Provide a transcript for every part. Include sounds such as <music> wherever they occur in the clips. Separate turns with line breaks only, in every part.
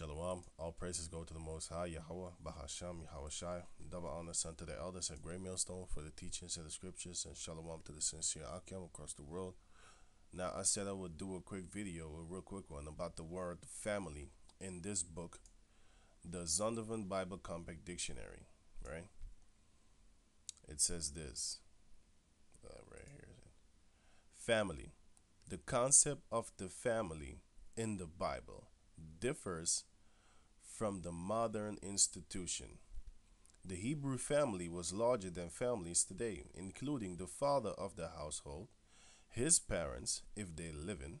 Shalom. All praises go to the Most High, Yahweh, Bahasham, Yahawashi. Double honor to the elders at Great Millstone for the teachings of the scriptures, and Shalom to the sincere Akim across the world. Now, I said I would do a quick video, a real quick one, about the word family in this book, the Zondervan Bible Compact Dictionary, right? It says this, uh, right here. Family. The concept of the family in the Bible differs from the modern institution. The Hebrew family was larger than families today, including the father of the household, his parents, if they live in,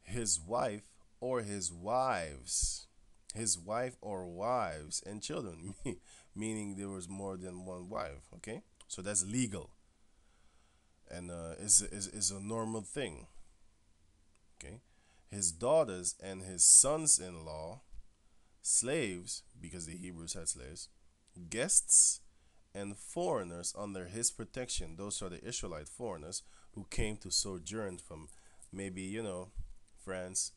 his wife or his wives, his wife or wives and children, <laughs> meaning there was more than one wife. Okay, so that's legal, and uh, is is is a normal thing. Okay, his daughters and his sons-in-law, slaves because the Hebrews had slaves, guests and foreigners under his protection. Those are the Israelite foreigners who came to sojourn from maybe, you know, France.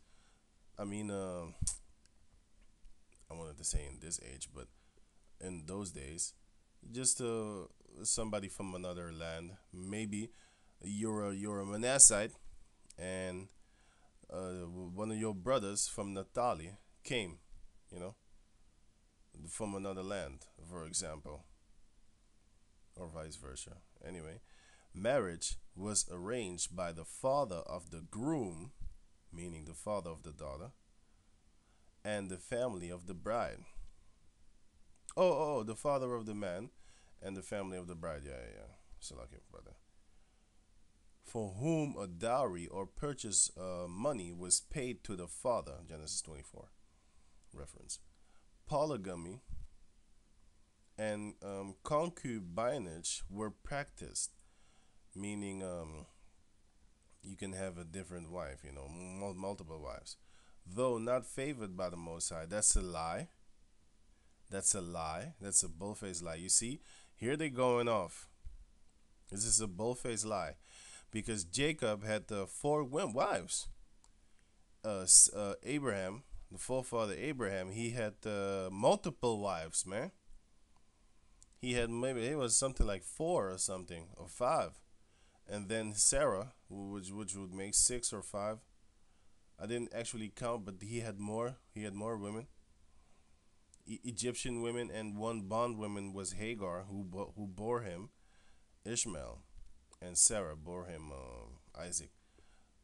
I mean, uh, I wanted to say in this age, but in those days, just uh, somebody from another land. Maybe you're a, you're a Manassite, and uh, one of your brothers from Naphtali came, you know, from another land, for example, or vice versa. Anyway, marriage was arranged by the father of the groom, meaning the father of the daughter, and the family of the bride. Oh, oh, oh the father of the man and the family of the bride. Yeah, yeah, yeah. Lucky, brother. For whom a dowry or purchase uh, money was paid to the father. Genesis 24 reference. Polygamy and um, concubinage were practiced, meaning um, you can have a different wife, you know, multiple wives. Though not favored by the Most High, that's a lie. That's a lie. That's a bull-faced lie. You see, here they're going off. This is a bull-faced lie, because Jacob had the four wives. Uh, uh, Abraham, the forefather Abraham, he had uh, multiple wives, man. He had maybe it was something like four or something or five, and then Sarah, which which would make six or five. I didn't actually count, but he had more. He had more women. E Egyptian women and one bond woman was Hagar, who who bore him Ishmael, and Sarah bore him uh, Isaac.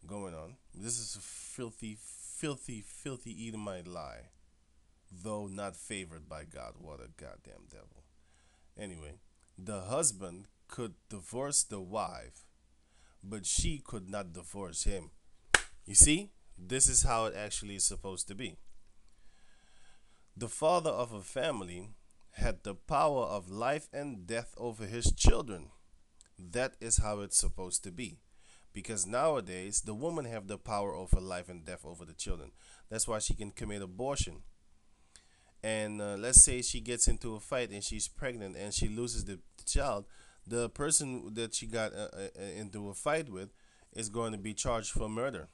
Going on. This is a filthy, filthy, filthy Edomite lie, though not favored by God. What a goddamn devil. Anyway, the husband could divorce the wife, but she could not divorce him. You see, this is how it actually is supposed to be. The father of a family had the power of life and death over his children. That is how it's supposed to be. Because nowadays, the woman have the power over life and death over the children. That's why she can commit abortion and uh, let's say she gets into a fight and she's pregnant and she loses the, child, the person that she got uh, uh, into a fight with is going to be charged for murder.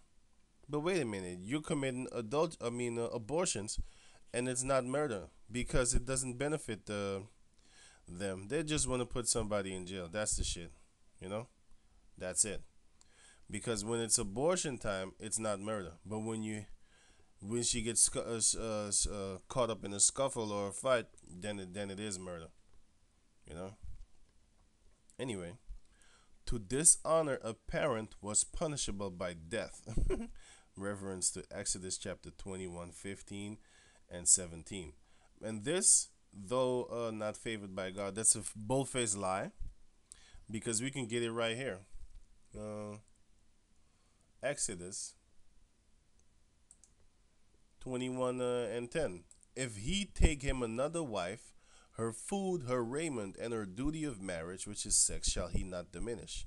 But wait a minute, you're committing adult, I mean, uh, abortions, and it's not murder because it doesn't benefit the them. They just want to put somebody in jail. That's the shit, you know. That's it. Because when it's abortion time, it's not murder. But when you when she gets uh, uh, uh, caught up in a scuffle or a fight, then it, then it is murder. You know. Anyway, to dishonor a parent was punishable by death. <laughs> Reference to Exodus chapter 21, 15 and 17. And this, though uh, not favored by God, that's a bold-faced lie because we can get it right here. Uh, Exodus 21 uh, and 10. If he take him another wife, her food, her raiment, and her duty of marriage, which is sex, shall he not diminish.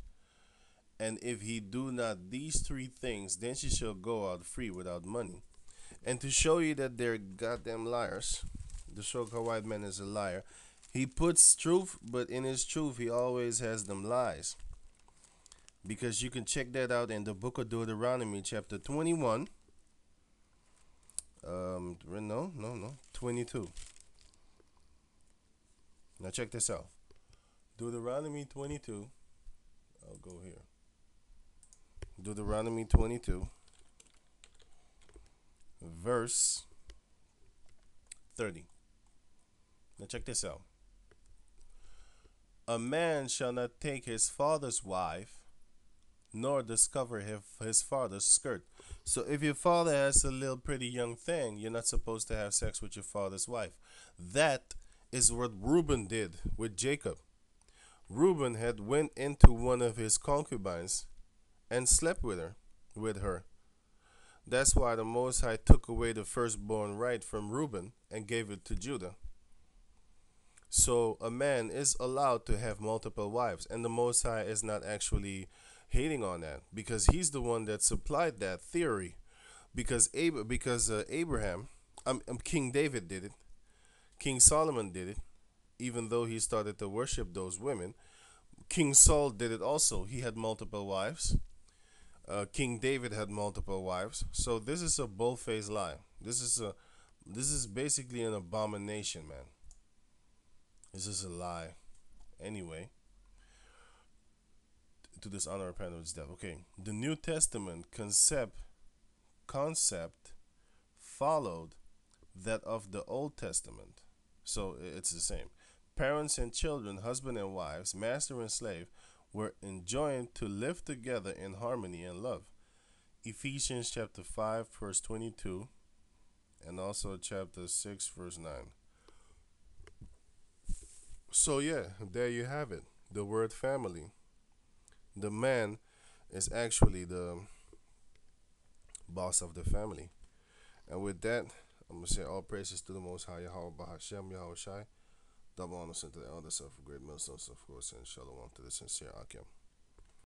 And if he do not these three things, then she shall go out free without money. And to show you that they're goddamn liars, the so-called white man is a liar, he puts truth, but in his truth, he always has them lies. Because you can check that out in the book of Deuteronomy, chapter 21, um, no, no, no, 22. Now check this out. Deuteronomy 22. I'll go here. Deuteronomy 22, verse 30. Now check this out. A man shall not take his father's wife, nor discover his his father's skirt. So if your father has a little pretty young thing, you're not supposed to have sex with your father's wife. That is what Reuben did with Jacob. Reuben had went into one of his concubines and slept with her, with her. That's why the Most High took away the firstborn right from Reuben and gave it to Judah. So a man is allowed to have multiple wives, and the Most High is not actually hating on that because he's the one that supplied that theory. Because Ab- because uh, Abraham, um, um, King David did it, King Solomon did it, even though he started to worship those women. King Saul did it also. He had multiple wives. Uh, King David had multiple wives. So this is a bull-faced lie. This is a this is basically an abomination, man. This is a lie. Anyway, to dishonor a parent death. Okay, the New Testament concept concept followed that of the Old Testament, so it's the same. Parents and children, husband and wives, master and slave were enjoined to live together in harmony and love. Ephesians chapter 5 verse 22 and also chapter 6 verse 9. So yeah, there you have it. The word family. The man is actually the boss of the family. And with that, I'm going to say all praises to the Most High Yahweh Bahashem Yahawashi. Double honor to the elders of Great Millstones, of course, and shalom to the sincere Akim.